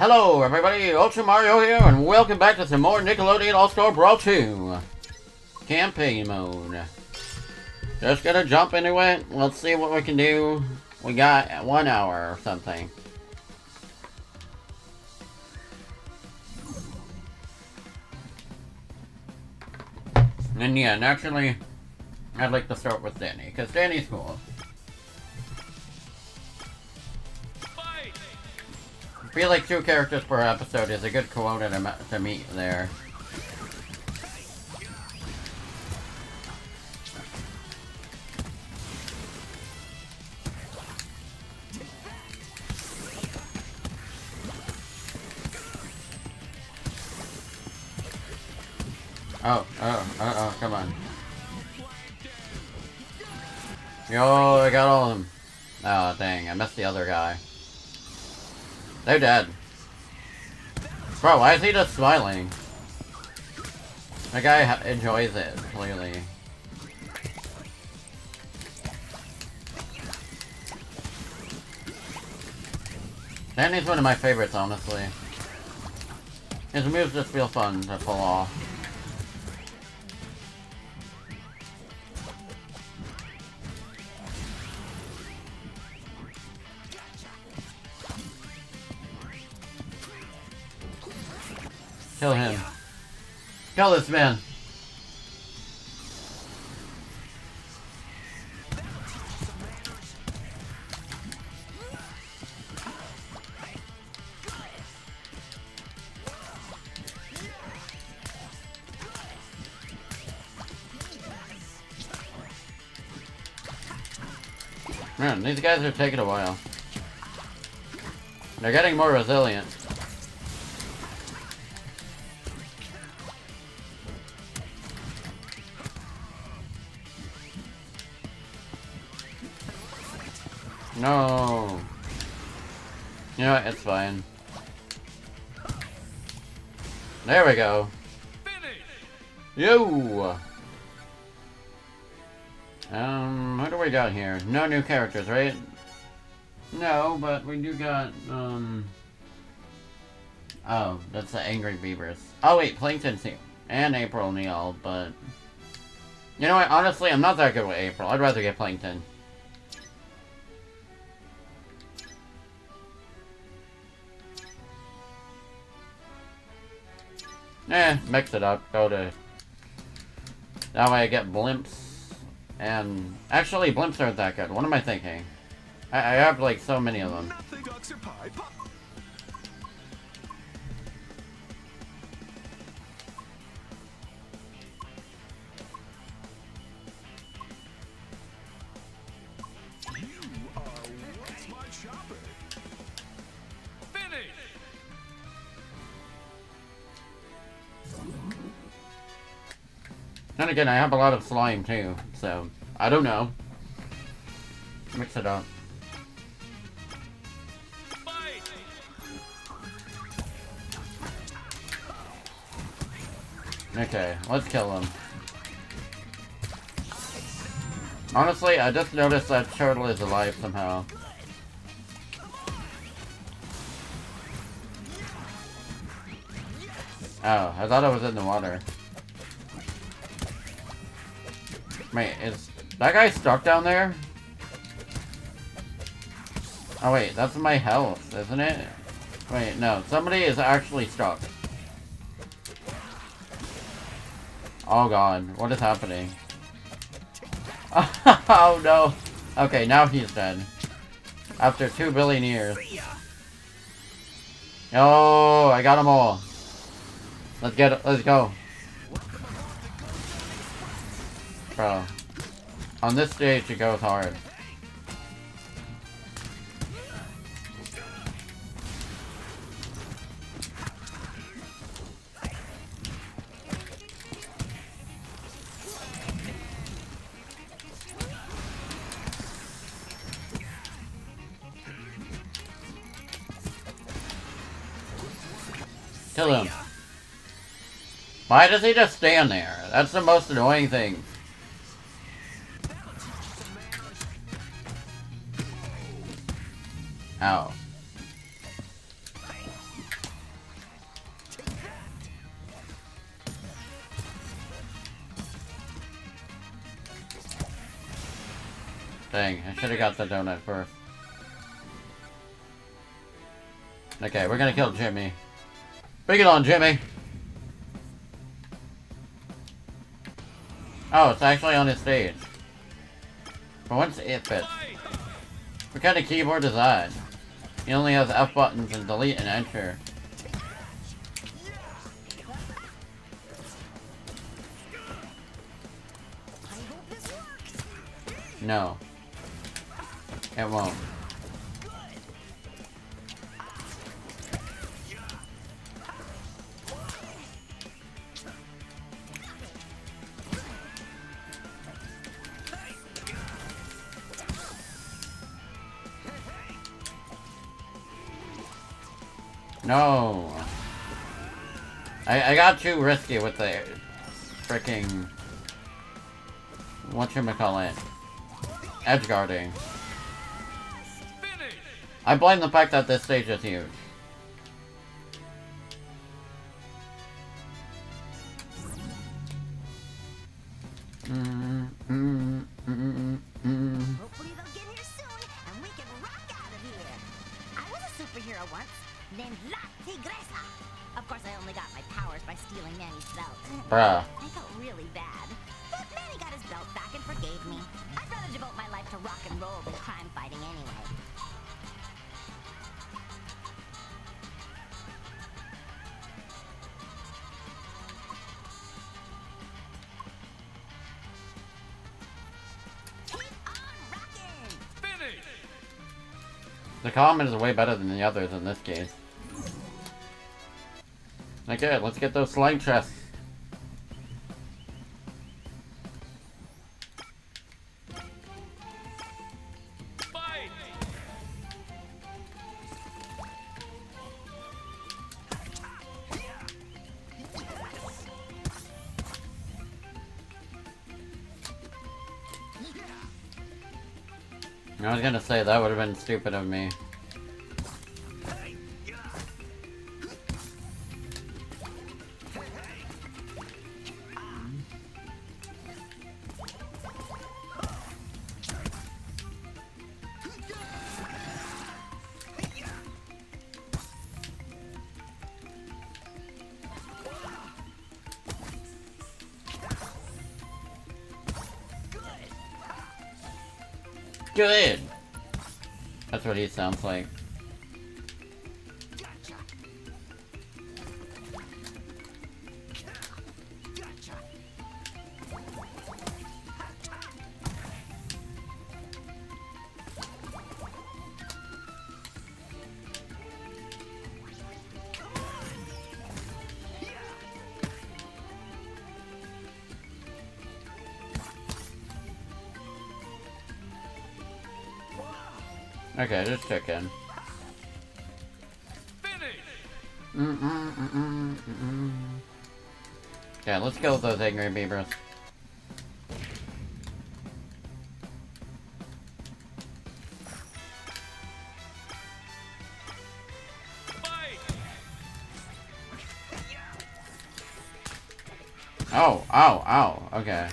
Hello everybody, Ultra Mario here, and welcome back to some more Nickelodeon All-Star Brawl 2. Campaign mode. Just gonna jump into it, let's see what we can do. We got one hour or something. And yeah, naturally, I'd like to start with Danny, because Danny's cool. Feel like two characters per episode is a good quota to, to meet there. Oh, oh, uh oh, come on. Yo, I got all of them. Oh, dang, I missed the other guy. They're dead. Bro, why is he just smiling? The guy enjoys it, clearly. Danny's one of my favorites, honestly. His moves just feel fun to pull off. Kill him. Kill this man. Man, these guys are taking a while. They're getting more resilient. No. You know what? It's fine. There we go. Yo! Um, what do we got here? No new characters, right? No, but we do got, um... Oh, that's the Angry Beavers. Oh wait, Plankton's here. And April O'Neil, but... You know what, honestly, I'm not that good with April. I'd rather get Plankton. Eh, mix it up. Go to... That way I get blimps. And... Actually, blimps aren't that good. What am I thinking? I, I have, like, so many of them. And again, I have a lot of slime too, so I don't know. Mix it up. Okay, let's kill him. Honestly, I just noticed that turtle is alive somehow. Oh, I thought I was in the water. Wait, is that guy stuck down there? Oh wait, that's my health, isn't it? Wait, no, somebody is actually stuck. Oh god, what is happening? oh no! Okay, now he's dead. After two billion years. Oh, I got them all. Let's get let's go. Bro. On this stage, it goes hard. Kill him. Why does he just stand there? That's the most annoying thing. Ow. Dang, I should have got the donut first. Okay, we're gonna kill Jimmy. Bring it on, Jimmy! Oh, it's actually on his stage. For once, it fits. What kind of keyboard is that? He only has F buttons and delete and enter. No. It won't. No. I, I got too risky with the freaking what you call it edge guarding. I blame the fact that this stage is huge. Bruh. I felt really bad. But Manny got his belt back and forgave me. I'd rather devote my life to rock and roll than crime fighting anyway. Keep on rocking! The comment is way better than the others in this case. Okay, let's get those slime chests. Say that would have been stupid of me. Like. Okay, just checking. Mm -mm -mm -mm -mm. Yeah, let's kill those angry beavers. Oh, ow, ow, okay.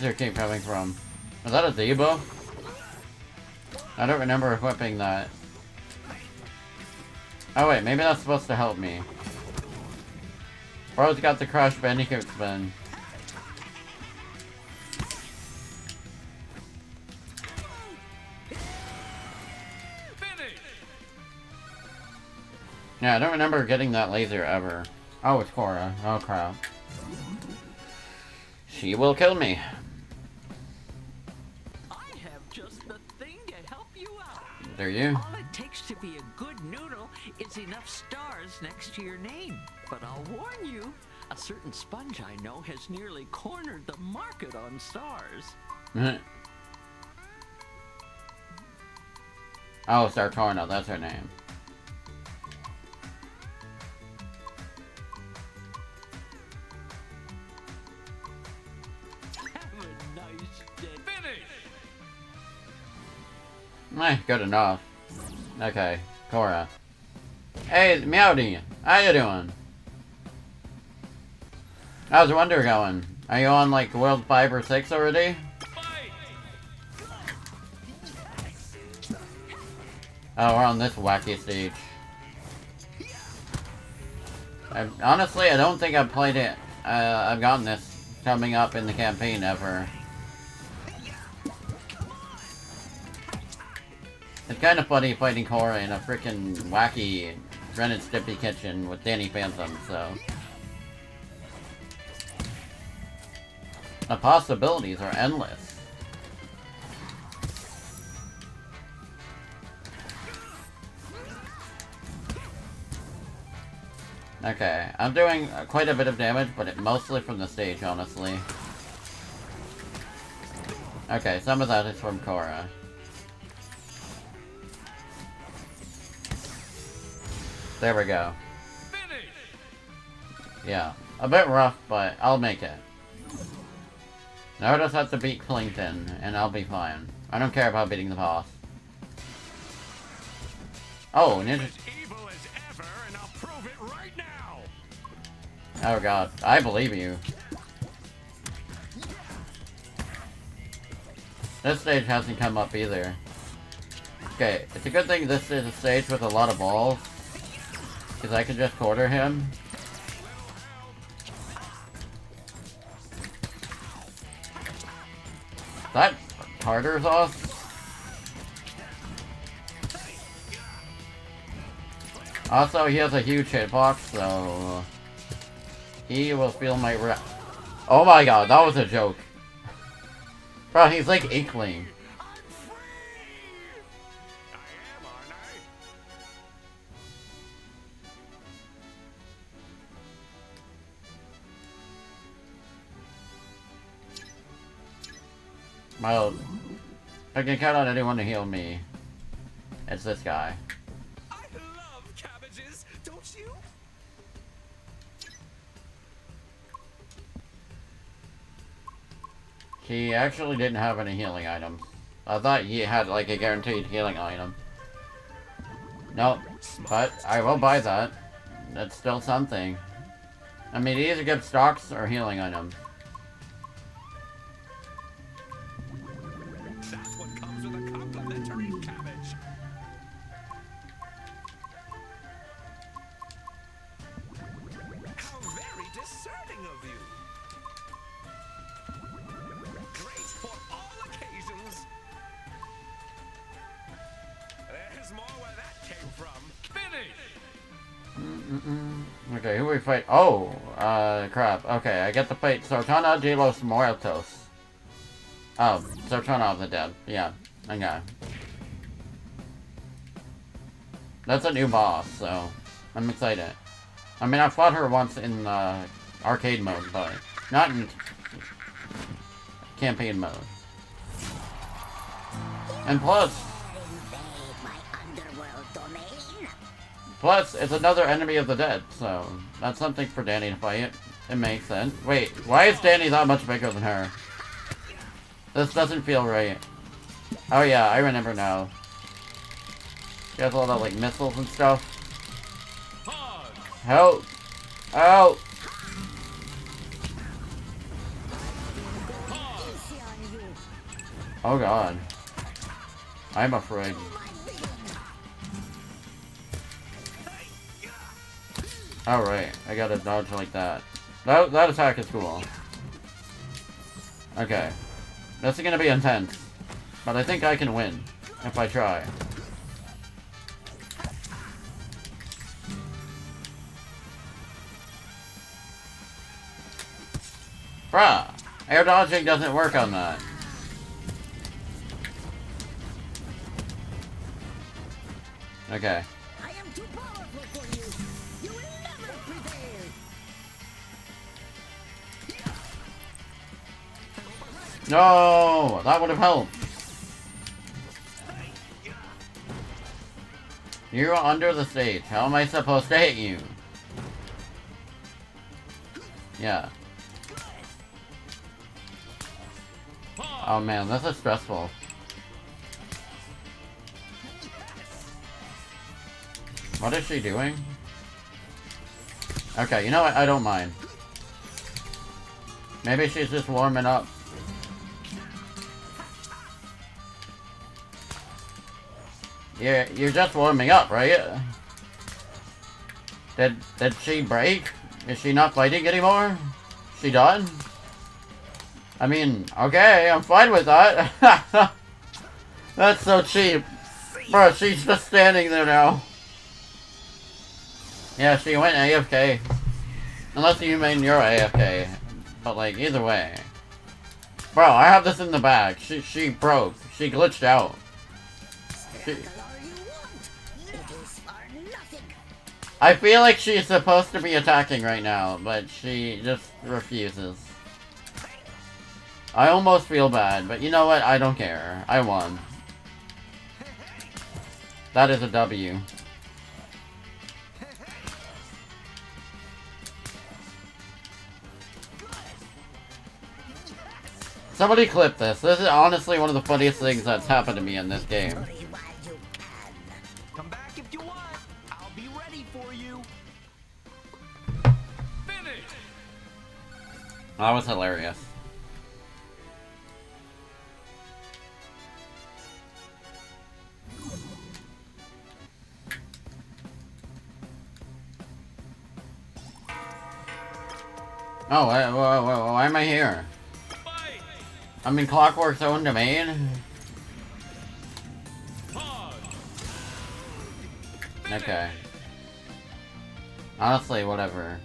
Laser keep coming from? Was that a Debo? I don't remember equipping that. Oh wait, maybe that's supposed to help me. Bro's got the Crash Bandicoot spin. Yeah, I don't remember getting that laser ever. Oh, it's Korra. Oh crap. She will kill me. There you. All it takes to be a good noodle is enough stars next to your name. But I'll warn you, a certain sponge I know has nearly cornered the market on stars. oh, Star Sartorno, that's her name. Eh, good enough. Okay, Korra. Hey, Meowdy, how you doing? How's Wonder going? Are you on like World 5 or 6 already? Oh, we're on this wacky stage. I, honestly, I don't think I've played it. Uh, I've gotten this coming up in the campaign ever. It's kind of funny fighting Korra in a freaking wacky Ren and kitchen with Danny Phantom, so... The possibilities are endless. Okay, I'm doing quite a bit of damage, but it mostly from the stage, honestly. Okay, some of that is from Korra. There we go. Yeah, a bit rough, but I'll make it. Now I just have to beat Clinton, and I'll be fine. I don't care about beating the boss. Oh, Ninja... Oh god, I believe you. This stage hasn't come up either. Okay, it's a good thing this is a stage with a lot of balls. Because I could just quarter him. That Tartar's off? Also, he has a huge hitbox, so... He will feel my Oh my god, that was a joke. Bro, he's like Inkling. Well, I can count on anyone to heal me. It's this guy. I love cabbages, don't you? He actually didn't have any healing items. I thought he had like a guaranteed healing item. Nope. But I will buy that. That's still something. I mean, either give stocks or healing items. Okay, who we fight? Oh, uh, crap. Okay, I get to fight Sartana de los Muertos. Oh, Sartana of the Dead. Yeah, okay. That's a new boss, so I'm excited. I mean, I fought her once in uh, arcade mode, but not in campaign mode. And plus, Plus, it's another enemy of the dead, so that's something for Danny to fight. It makes sense. Wait, why is Danny that much bigger than her? This doesn't feel right. Oh yeah, I remember now. She has all that like missiles and stuff. Help! Help! Oh god. I'm afraid. Oh, Alright, I gotta dodge like that. That, that attack is cool. Okay. This is gonna be intense. But I think I can win. If I try. Bruh! Air dodging doesn't work on that. Okay. No! That would have helped. You're under the stage. How am I supposed to hit you? Yeah. Oh man, this is stressful. What is she doing? Okay, you know what? I don't mind. Maybe she's just warming up. You're, you're just warming up, right? Did, did she break? Is she not fighting anymore? She done? I mean, okay, I'm fine with that. That's so cheap. Bro, she's just standing there now. Yeah, she went AFK. Unless you mean you're AFK. But like, either way. Bro, I have this in the bag. She, she broke. She glitched out. She, I feel like she's supposed to be attacking right now, but she just refuses. I almost feel bad, but you know what? I don't care. I won. That is a W. Somebody clip this. This is honestly one of the funniest things that's happened to me in this game. That was hilarious. Oh, why, why, why, why am I here? I'm in Clockwork's own domain? Okay. Honestly, whatever.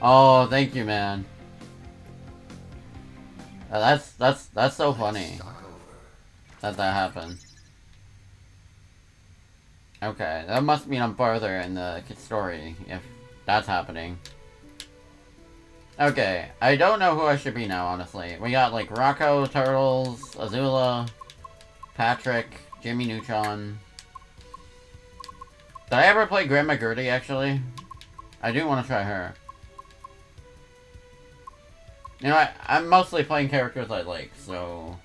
Oh, thank you, man. Uh, that's that's that's so funny that that happened. Okay, that must mean I'm farther in the story if that's happening. Okay, I don't know who I should be now, honestly. We got like Rocko, Turtles, Azula, Patrick, Jimmy Neutron. Did I ever play Grandma Gertie, actually? I do want to try her. You know, I, I'm mostly playing characters I like, so...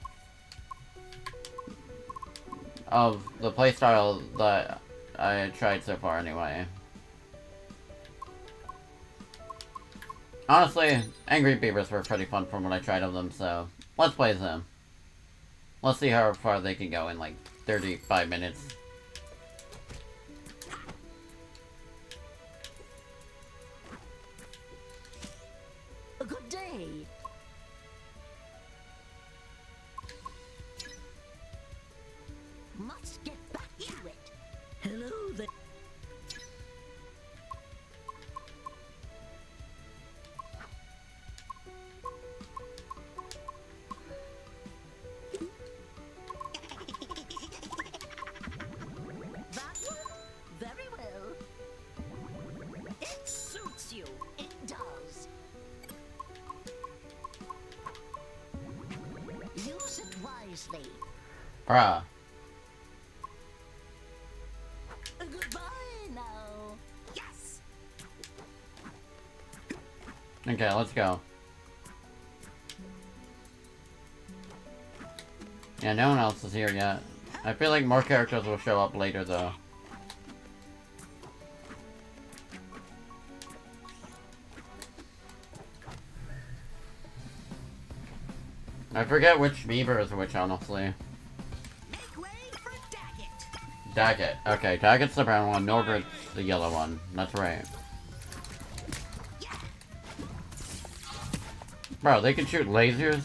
Of the playstyle that I tried so far, anyway. Honestly, Angry Beavers were pretty fun from what I tried of them, so... Let's play them. Let's see how far they can go in, like, 35 minutes. Let's go. Yeah, no one else is here yet. I feel like more characters will show up later, though. I forget which Beaver is which, honestly. Make way Daggett. Daggett. Okay, Daggett's the brown one, Norbert's the yellow one. That's right. Bro, they can shoot lasers?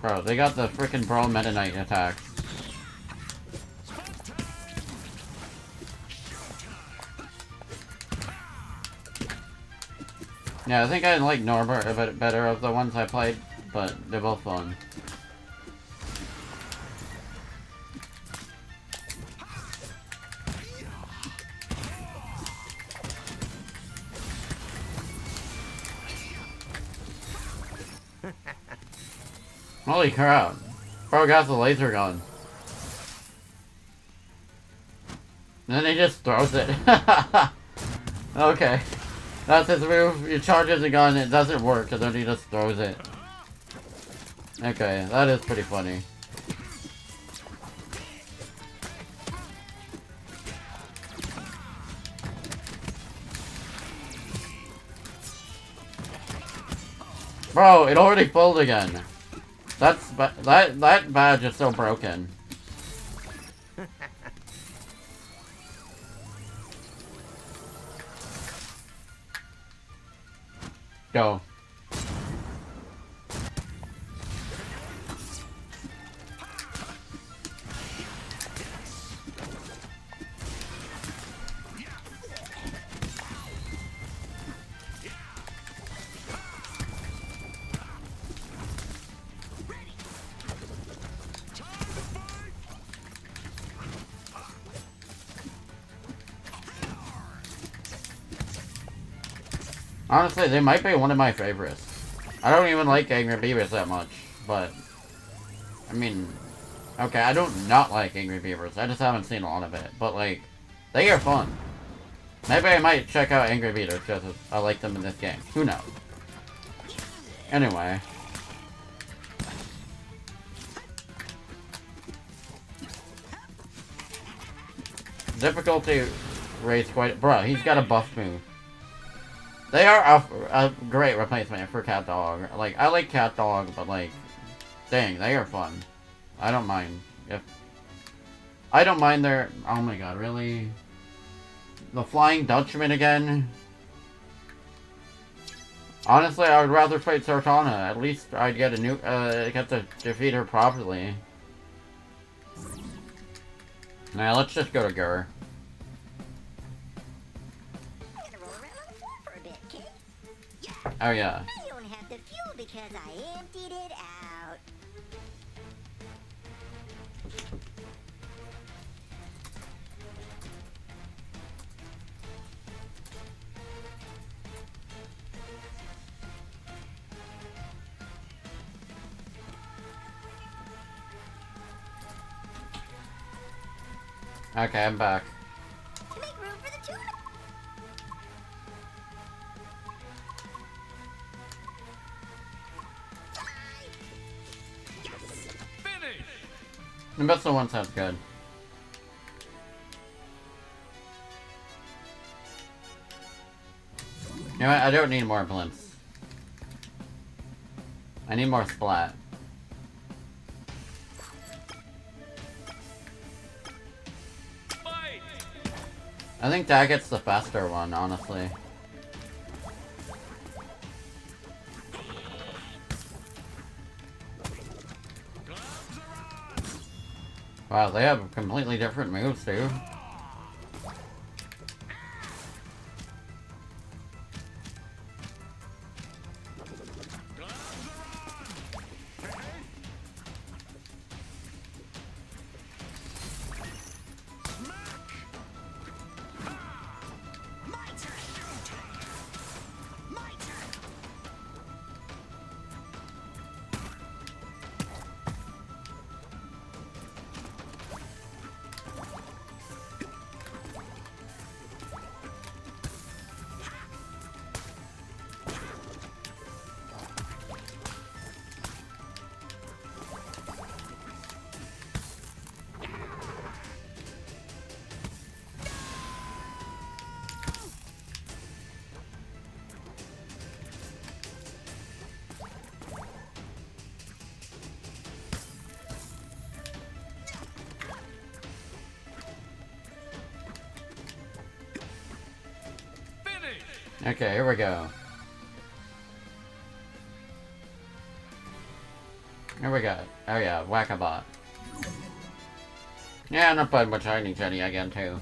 Bro, they got the freaking Brawl Meta Knight attacks. Yeah, I think I like Norbert a bit better of the ones I played, but they're both fun. Holy crap. Bro got the laser gun. Then he just throws it. okay. That's his move. He charges the gun, it doesn't work, and then he just throws it. Okay, that is pretty funny. Bro, it already pulled again. That's that that badge is so broken. Go. Honestly, they might be one of my favorites. I don't even like Angry Beavers that much, but... I mean... Okay, I don't not like Angry Beavers. I just haven't seen a lot of it. But, like, they are fun. Maybe I might check out Angry Beavers because I like them in this game. Who knows? Anyway. Difficulty rates quite... Bro, he's got a buff move. They are a, a, great replacement for Cat Dog. Like, I like Cat Dog, but like, dang, they are fun. I don't mind. If I don't mind their... Oh my god, really? The Flying Dutchman again? Honestly, I would rather fight Sartana. At least I'd get a new, uh, get to defeat her properly. Now, let's just go to Gir. Oh yeah. I don't have the fuel because I emptied it out. Okay, I'm back. The missile one sounds good. You know what? I don't need more blimps. I need more splat. Fight! I think that gets the faster one, honestly. Wow, they have completely different moves, too. Okay, here we go. Here we go. Oh yeah, Whack-a-Bot. Yeah, not bad much Shiny Jenny again too.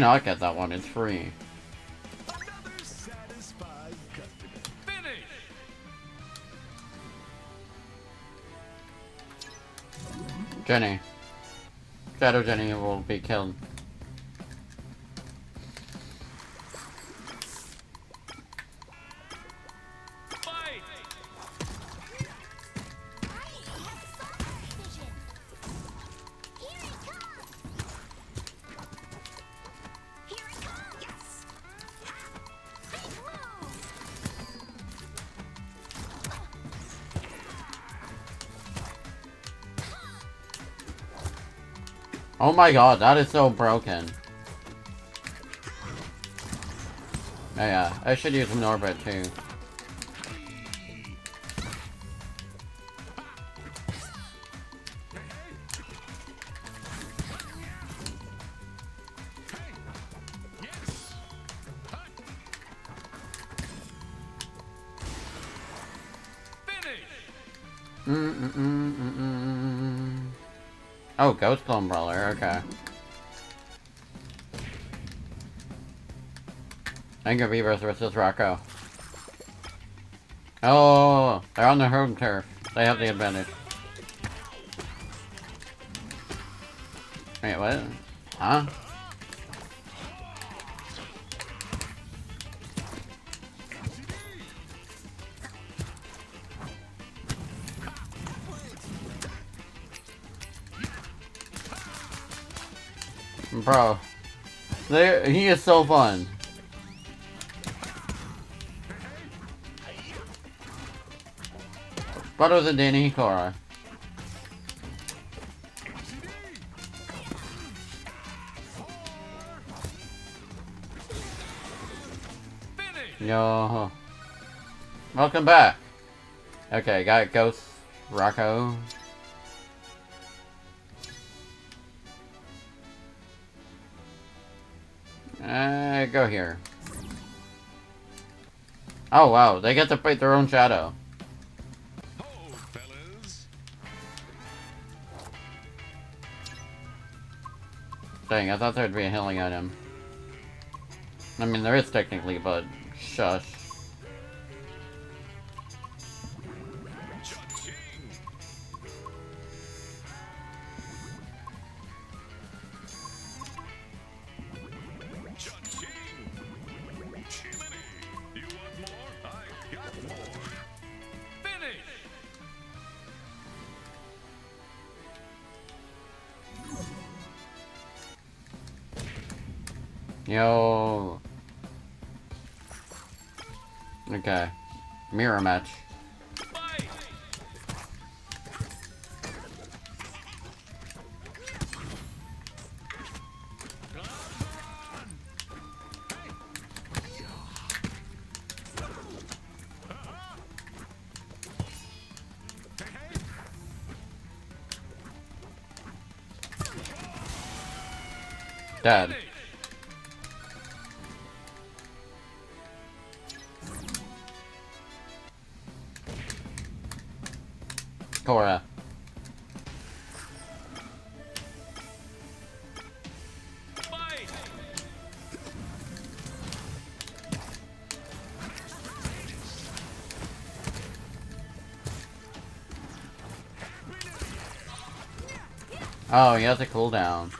Not get that one? It's free. Jenny. Shadow Jenny will be killed. Oh my god, that is so broken. Oh yeah, I should use Norbert too. Oh, Ghost Brawler, okay. Anger Beavers versus Rocko. Oh, they're on the home turf. They have the advantage. Wait, what? Huh? Bro. There, he is so fun. But it was a Danny Hikora. Yo. Welcome back. Okay, got Ghost Rocko. Go here. Oh wow, they get to fight their own shadow. Dang, I thought there'd be a healing item. I mean, there is technically, but shush. Match. Fight! Korra. Oh, he has a cooldown.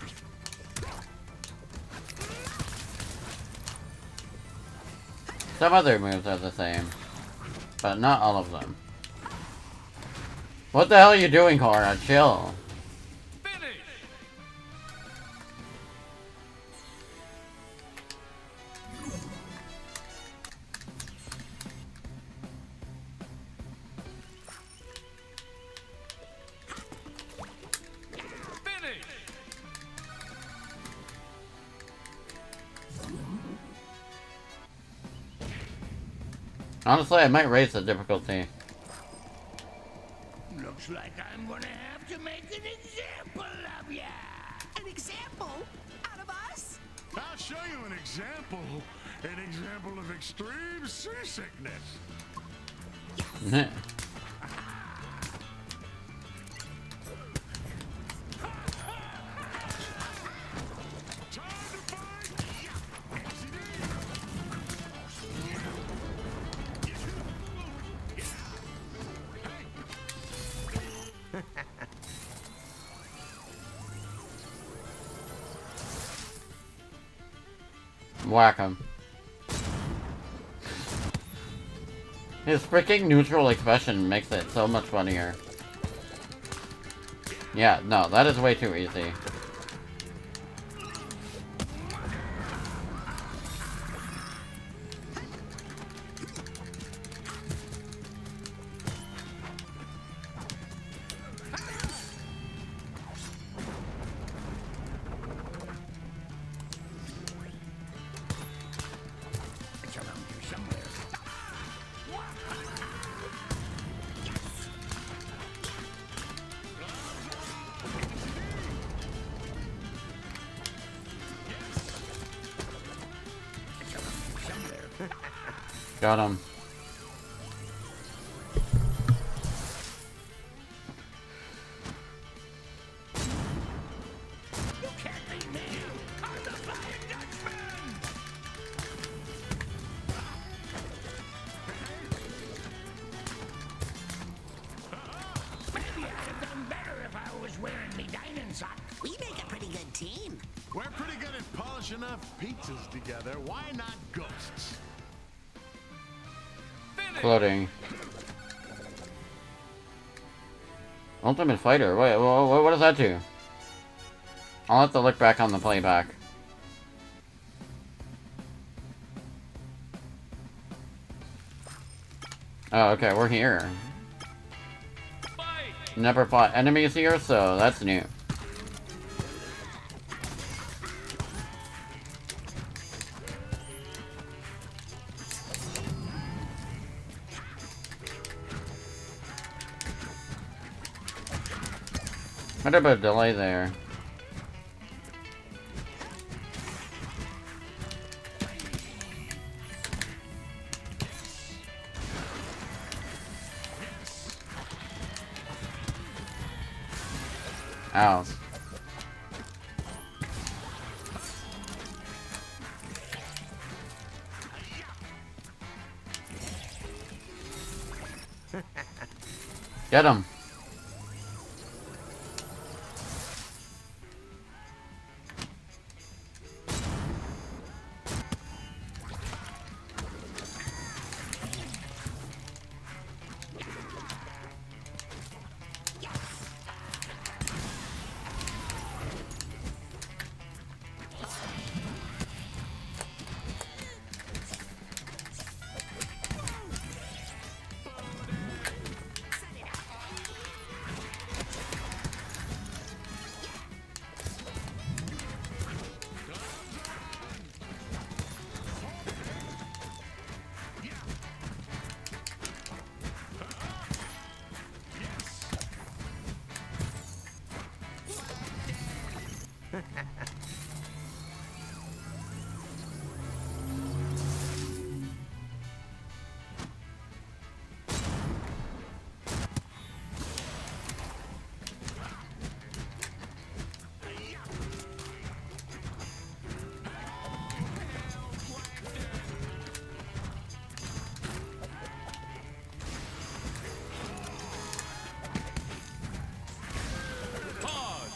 Some other moves are the same, but not all of them. What the hell are you doing, Korra? Chill. Finish! Honestly, I might raise the difficulty. An example of ya. An example? Out of us? I'll show you an example. An example of extreme seasickness. Whack him. His freaking neutral expression makes it so much funnier. Yeah, no, that is way too easy. Floating. Ultimate Fighter. Wait, what, what does that do? I'll have to look back on the playback. Oh, okay, we're here. Never fought enemies here, so that's new. Been a delay there. Ow. Get him.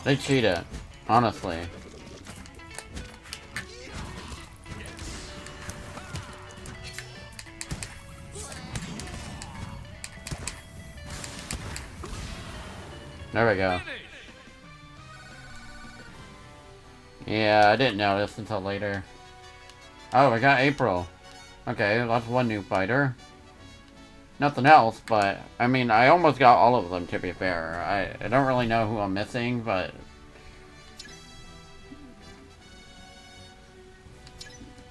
They cheated, honestly. There we go. Yeah, I didn't notice until later. Oh, we got April. Okay, that's one new fighter. Nothing else, but, I mean, I almost got all of them, to be fair. I, I don't really know who I'm missing, but...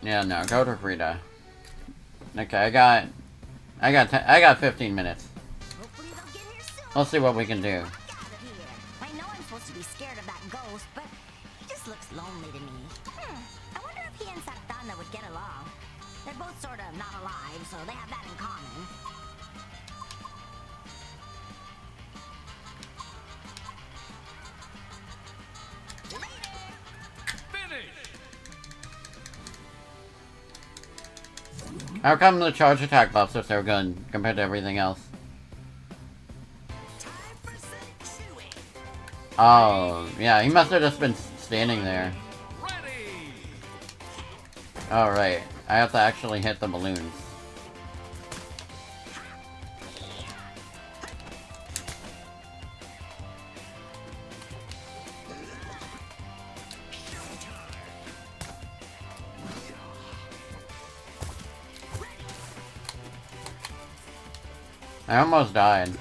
Yeah, no, go to Frida. Okay, I got... I got I got 15 minutes. Let's see what we can do. I know I'm supposed to be scared of that ghost, but he just looks lonely to me. Hmm. I wonder if he and Sartana would get along. They're both sort of not alive, so they have that in common. How come the charge attack buffs are so good compared to everything else? Time for some chewing. Oh, yeah, he must have just been standing there. Alright. I have to actually hit the balloons. I almost died.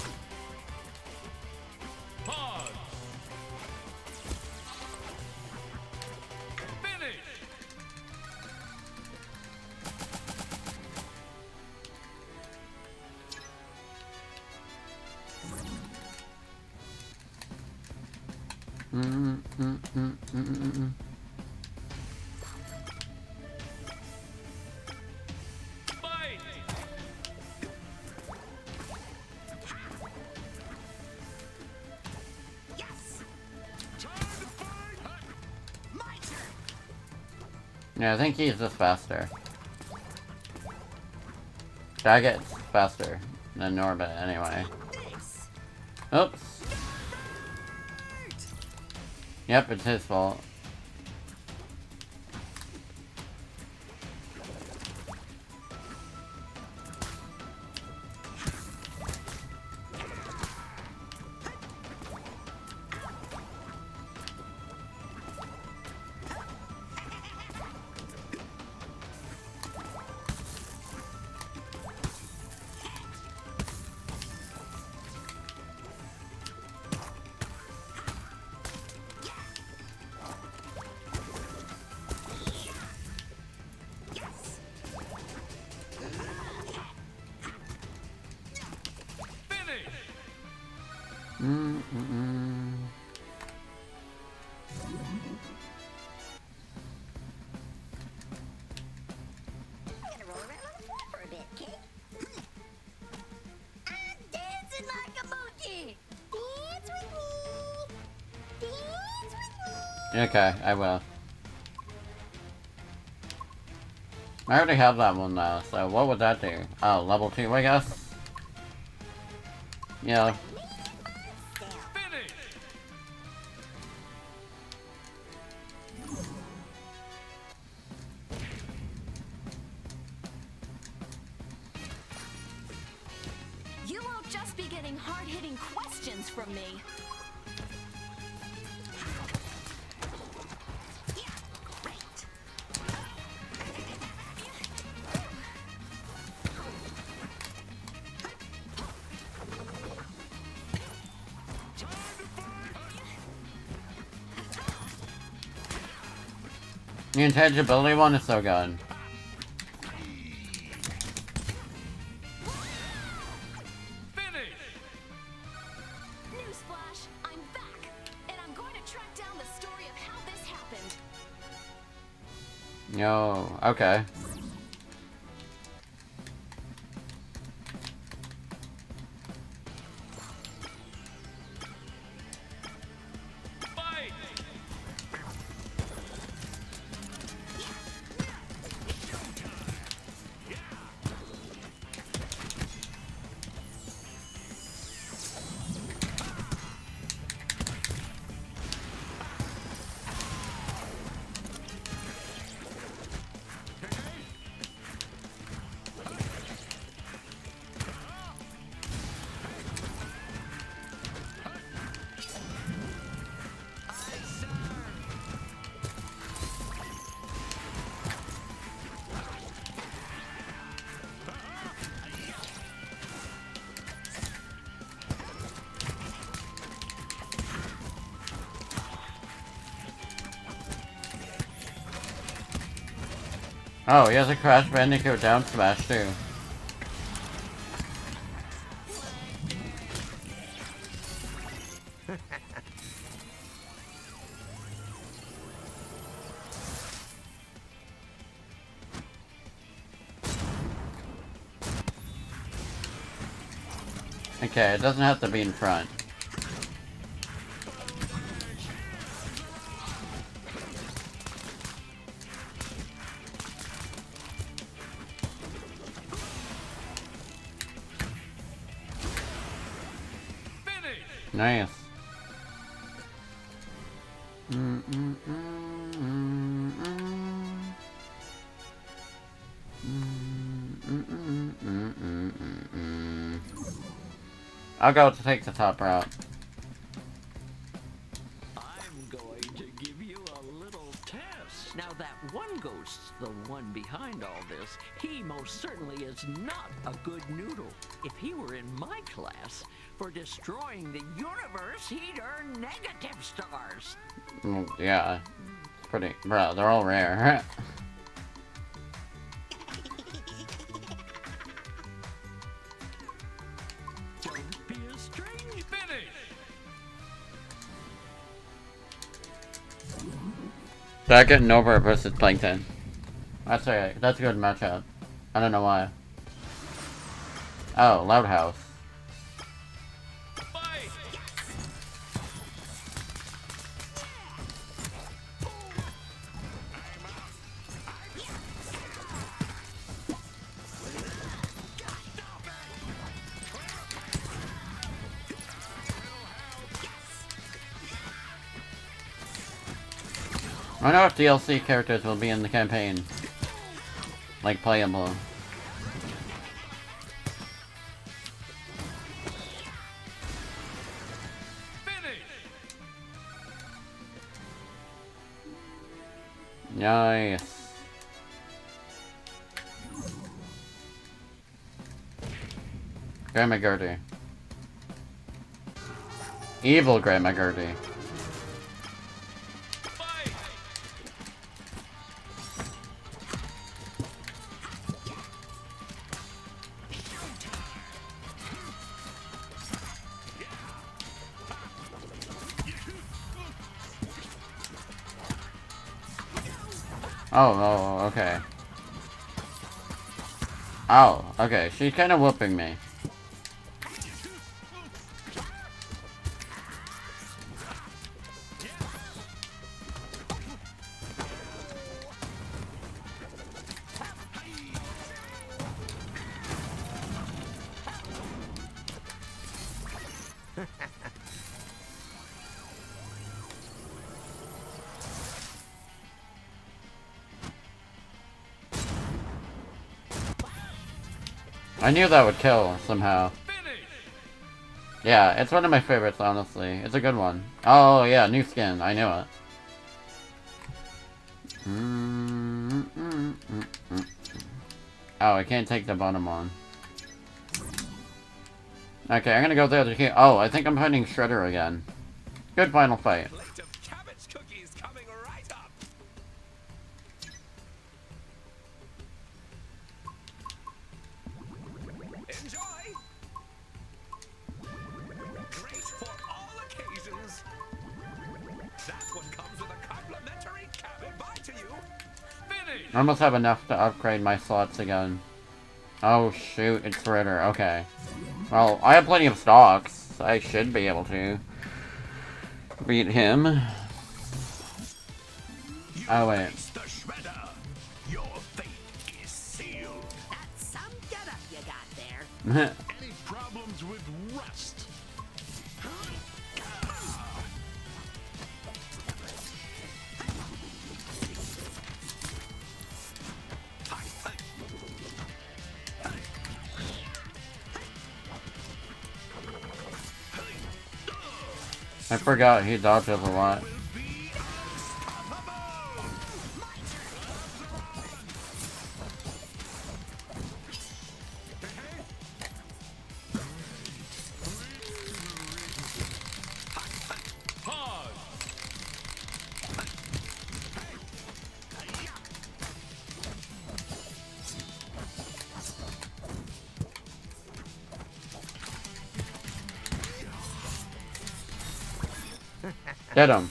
I think he's just faster. Get faster than Norbert anyway. Oops. Yep, it's his fault. Already have that one now, so what would that do? Oh, level 2, I guess? Yeah. The intangibility one is so good. Finish! Newsflash, Oh, he has a Crash Bandicoot down smash too. okay, it doesn't have to be in front. Nice. Mm, mm, mm. I'll go to take the top route. Yeah. Pretty. Bro, they're all rare. Second Nova versus Plankton. That's a that's a good matchup. I don't know why. Oh, Loud House. I wonder if DLC characters will be in the campaign. Like playable. Nice. Grandma Gertie. Evil Grandma Gertie. Oh, oh, okay. Oh, okay. She's kind of whooping me. I knew that would kill somehow. Yeah, it's one of my favorites, honestly. It's a good one. Oh, yeah, new skin. I knew it. Mm, mm, mm, mm. Oh, I can't take the bottom one. Okay, I'm gonna go there to keep- Oh, I think I'm fighting Shredder again. Good final fight. Almost have enough to upgrade my slots again. Oh shoot, it's Ritter. Okay. Well, I have plenty of stocks. I should be able to beat him. Oh wait. I forgot he dodges a lot. Get him.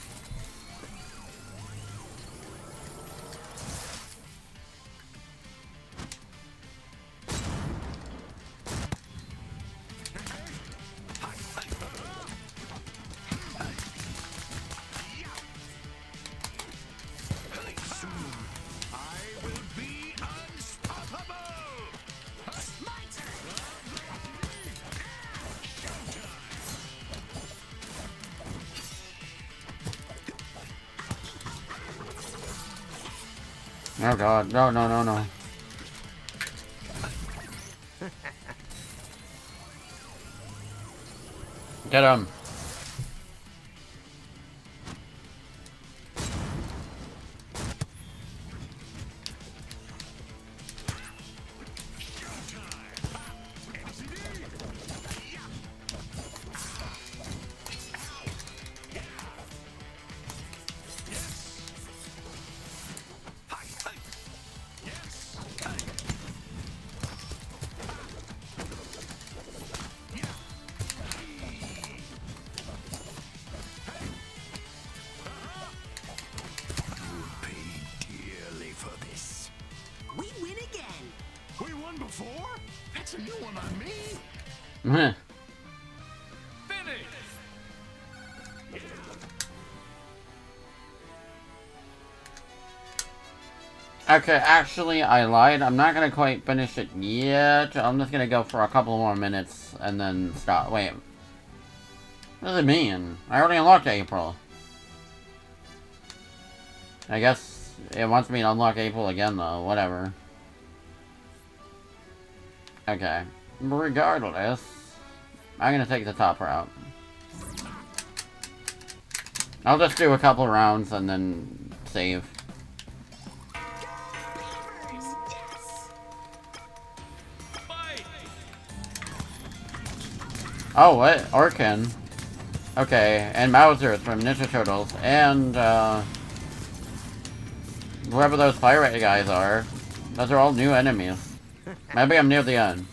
God, no, no, no, no. Get him. Before? That's a new one on me. Okay, actually, I lied. I'm not gonna quite finish it yet. I'm just gonna go for a couple more minutes and then stop. Wait. What does it mean? I already unlocked April. I guess it wants me to unlock April again, though. Whatever. Okay. Regardless, I'm gonna take the top route. I'll just do a couple rounds and then save. Oh, what? Irken. Okay, and Mouser from Ninja Turtles, and, uh... Whoever those pirate guys are. Those are all new enemies. Maybe I'm near the end.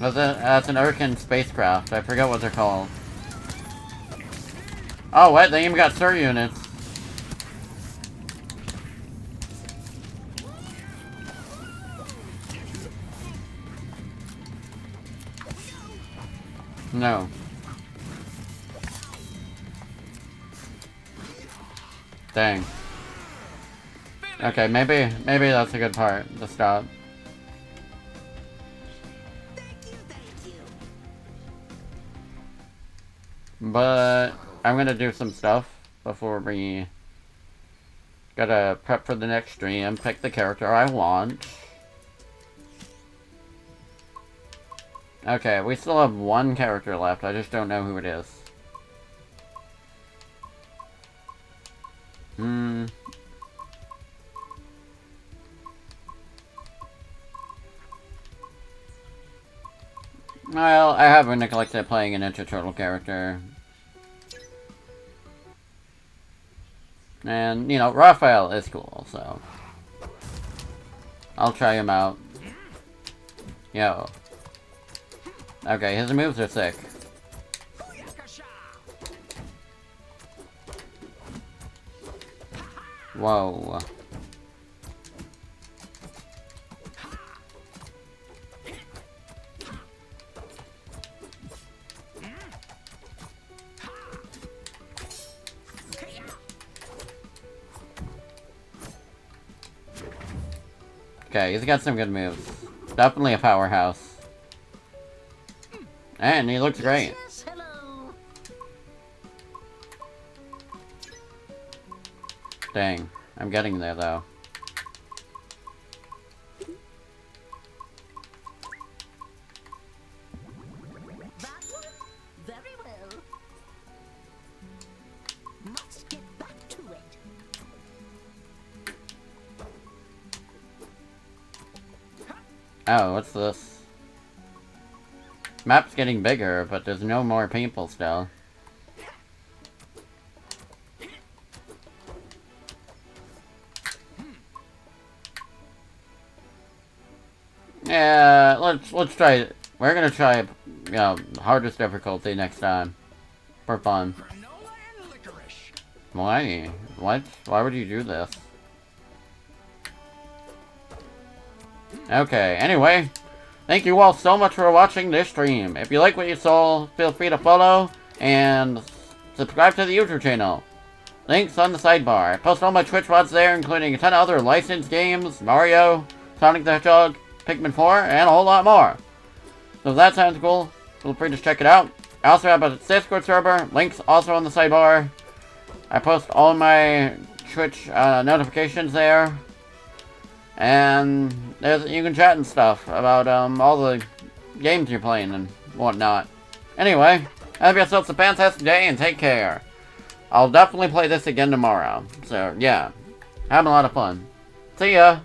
That's, a, that's an Irken spacecraft. I forget what they're called. Oh, wait, They even got SIR units. No. Dang. Okay, maybe maybe that's a good part to stop. But I'm gonna do some stuff before we gotta prep for the next stream, pick the character I want. Okay, we still have one character left, I just don't know who it is. Hmm. Well, I haven't neglected playing a Ninja Turtle character. And, you know, Raphael is cool, so... I'll try him out. Yo. Okay, his moves are sick. Whoa. Okay, he's got some good moves. Definitely a powerhouse. And he looks great. Yes. Dang. I'm getting there, though. That one? Very well. Must get back to it. Oh, what's this? Map's getting bigger, but there's no more people still. Yeah, let's let's try it. We're gonna try, you know, hardest difficulty next time. For fun. Why? What? Why would you do this? Okay, anyway. Thank you all so much for watching this stream. If you like what you saw, feel free to follow and subscribe to the YouTube channel. Links on the sidebar. I post all my Twitch VODs there, including a ton of other licensed games, Mario, Sonic the Hedgehog, Pikmin 4, and a whole lot more. So if that sounds cool, feel free to check it out. I also have a Discord server, links also on the sidebar. I post all my Twitch uh, notifications there. And you can chat and stuff about um, all the games you're playing and whatnot. Anyway, have yourselves a fantastic day and take care. I'll definitely play this again tomorrow. So, yeah. Having a lot of fun. See ya!